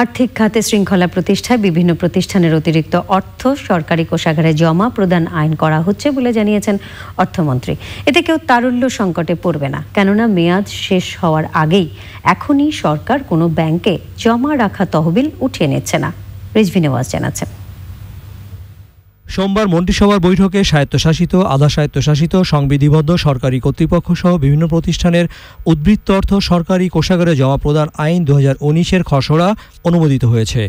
আর্থিক খাতে শৃঙ্খলা প্রতিষ্ঠায় বিভিন্ন প্রতিষ্ঠানের অতিরিক্ত অর্থ সরকারি কোষাগারে জমা প্রদান আইন করা হচ্ছে বলে জানিয়েছেন অর্থমন্ত্রী। এতে কেউ তারল্য সংকটে পড়বে না, কেননা মেয়াদ শেষ হওয়ার আগেই এখনই সরকার কোনো ব্যাংকে জমা রাখা তহবিল উঠিয়ে নিচ্ছে না। রিজভিনেওয়াজ জানাচ্ছেন। সোমবার মন্ত্রিসভার বৈঠকে স্বায়ত্তশাসিত আধা স্বায়ত্তশাসিত সংবিধিবদ্ধ সরকারি কর্তৃপক্ষ সহ বিভিন্ন প্রতিষ্ঠানের উদ্বৃত্ত অর্থ সরকারি কোষাগারে জমা প্রদান আইন দু হাজার উনিশের খসড়া অনুমোদিত হয়েছে।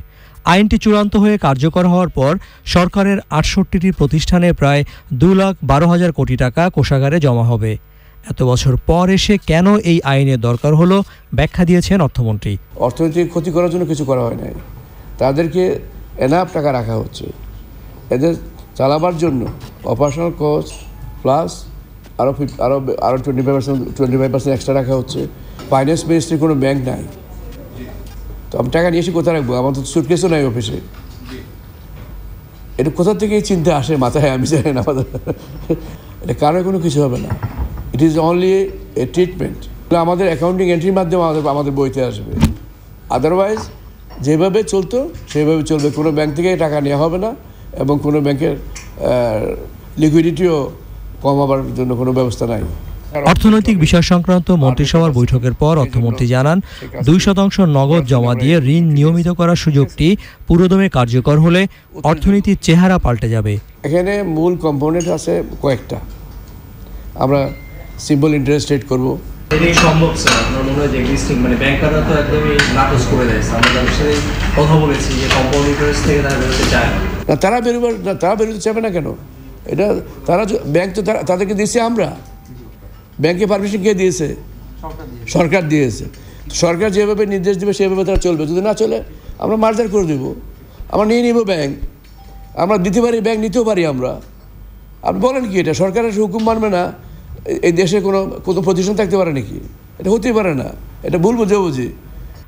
আইনটি চূড়ান্ত হয়ে কার্যকর হওয়ার পর সরকারের আটষট্টিটি প্রতিষ্ঠানে প্রায় দু লাখ বারো হাজার কোটি টাকা কোষাগারে জমা হবে। এত বছর পর এসে কেন এই আইনের দরকার হলো ব্যাখ্যা দিয়েছেন অর্থমন্ত্রী। অর্থনৈতিক ক্ষতি করার জন্য কিছু করা হয় নাই। তাদেরকে এনাফ টাকা রাখা হচ্ছে। এদের চালাবার জন্য অপারেশনাল কস্ট প্লাস আরও আরও আরও twenty five percent twenty five percent extra রাখা হচ্ছে। ফাইন্যান্স মিনিস্ট্রির কোনো ব্যাংক নাই। তো আমি টাকা নিয়ে এসে কোথায় রাখব? আমার তো সুটকেসও নাই অফিসে এটা কোথা থেকে এই চিন্তা আসে মাথায়? আমি জানি না আমাদের এটা কারও কোনো কিছু হবে না। It is only a treatment আমাদের অ্যাকাউন্টিং এন্ট্রির মাধ্যমে আমাদের আমাদের বইতে আসবে। আদারওয়াইজ যেভাবে চলতো, সেভাবে চলবে। কোনো ব্যাংক থেকে টাকা নেওয়া হবে না। এবং কোনো ব্যাংকের লিকুইডিটিও কমাবার জন্য কোনো ব্যবস্থা নাই। অর্থনৈতিক বিষয় সংক্রান্ত মন্ত্রিসভার বৈঠকের পর অর্থমন্ত্রী জানান দুই শতাংশ নগদ জমা দিয়ে ঋণ নিয়মিত করার সুযোগটি পুরোদমে কার্যকর হলে অর্থনীতির চেহারা পাল্টে যাবে। এখানে মূল কম্পোনেন্ট আছে কয়েকটা। আমরা সিম্পল ইন্টারেস্ট রেট করব। এটাই সম্ভব স্যার মনে হয় যে এক্সিস্টিং মানে ব্যাংকাররা তো একদমই নাকচ করে দিয়েছে আমরা তাদের সাথে কথা বলেছি যে কম্পাউন্ড ইন্টারেস্ট থেকে তারা বেরোতে চায় না। তারা বেরোবার তারা বেরোতে চাবে না কেন? এটা তারা ব্যাংক তো তাদেরকে দিয়েছে আমরা। ব্যাংকে পারমিশন কে দিয়েছে? সরকার দিয়েছে। সরকার যেভাবে নির্দেশ দেবে, সেভাবে তারা চলবে। যদি না চলে, আমরা মার্জার করে দেবো। আমরা নিয়ে নিব ব্যাংক আমরা দিতে পারি ব্যাংক নিতেও পারি আমরা। আপনি বলেন কি এটা? সরকারের হুকুম মানবে না? এই দেশে কোনো কোনো প্রতিষ্ঠান থাকতে পারে নাকি? এটা হতে পারে না। এটা ভুল বোঝাবুঝি।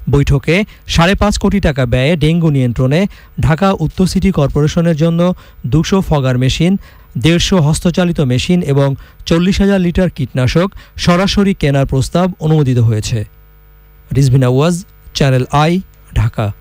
বৈঠকে সাড়ে পাঁচ কোটি টাকা ব্যয়ে ডেঙ্গু নিয়ন্ত্রণে ঢাকা উত্তর সিটি কর্পোরেশনের জন্য দুশো ফগার মেশিন, দেড়শো হস্তচালিত মেশিন এবং চল্লিশ হাজার লিটার কীটনাশক সরাসরি কেনার প্রস্তাব অনুমোদিত হয়েছে। Rizvina was channel I, Dhaka.